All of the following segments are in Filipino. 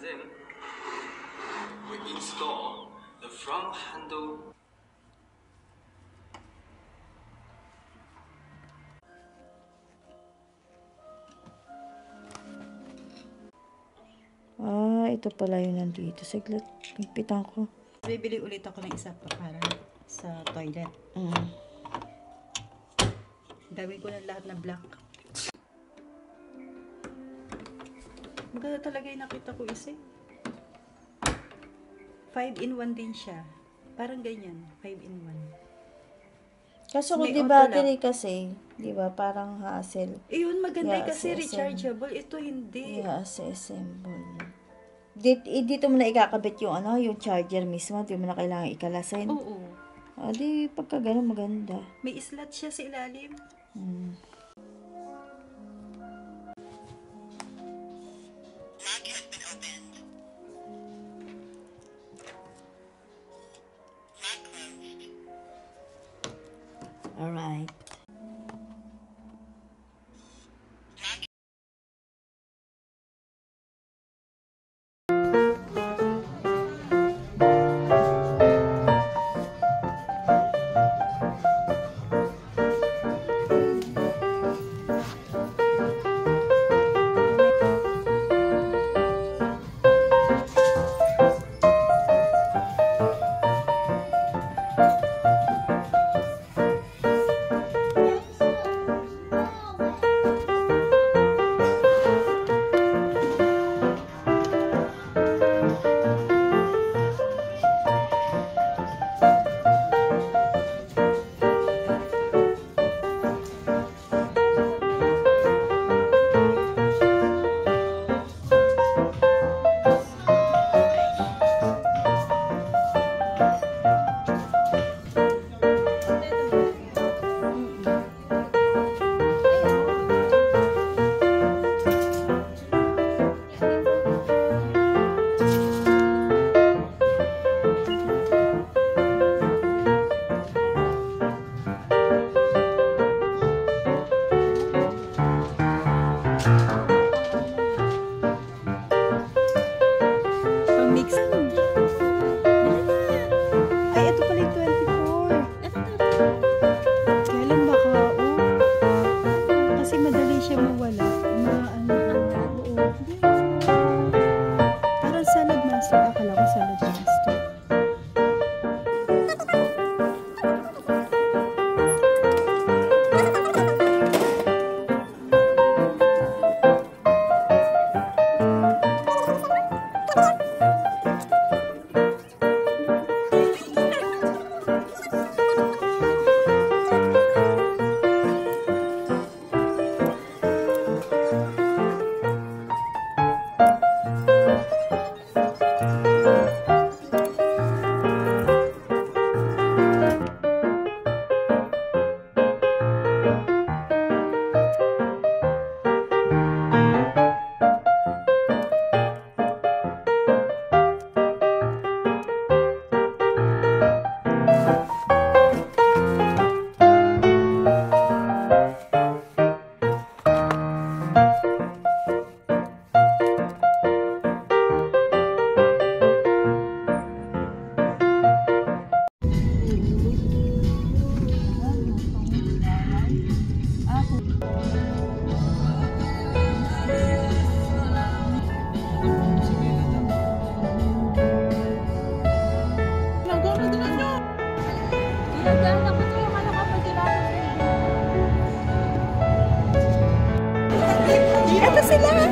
then we install the front handle Ah, ito pala yung nandito. Saglit, higpitan ko. Bibili ulit ako ng isa pa para sa toilet. Mm. Gawin ko na lahat na black. Maganda talaga yung nakita ko isa. 5 in 1 din siya. Parang ganyan. 5 in 1. Kaso kung di battery kasi, di ba, parang hassle. Eh yun, maganda Yeah, kasi rechargeable. Ito hindi. I-assemble. Dito, dito mo na ikakabit yung ano, yung charger mismo. Di mo na kailangan ikalasin. Oo. Ah, di pagka ganun maganda. May slot siya sa ilalim. Mm. Alright. kasi Bye. Ito sila!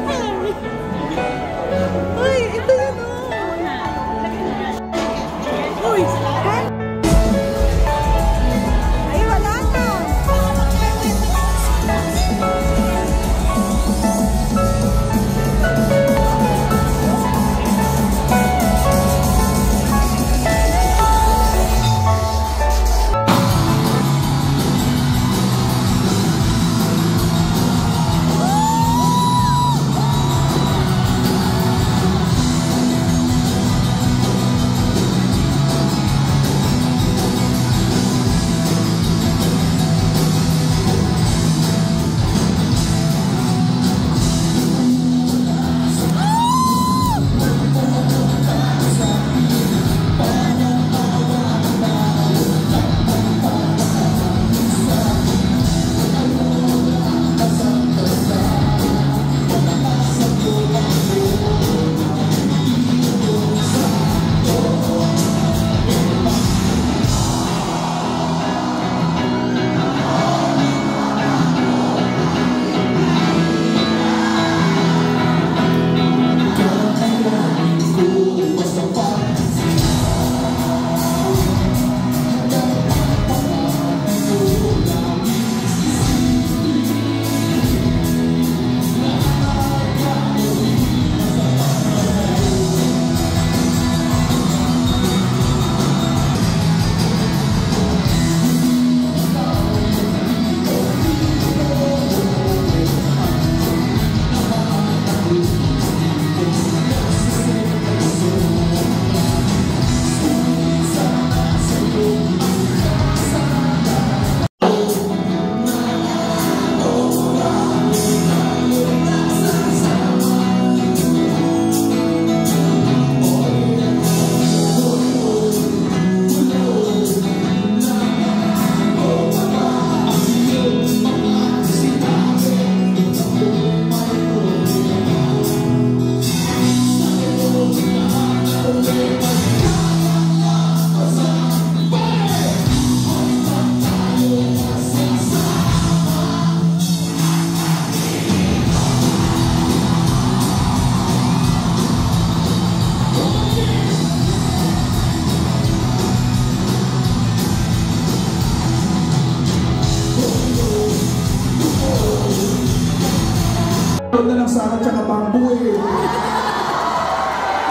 Ito na lang sa akin tsaka bamboo eh.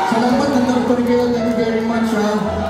Salamat, nandang pa rin kayo. Thank you very much ha.